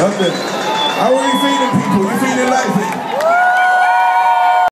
Nothing. How are you feeling?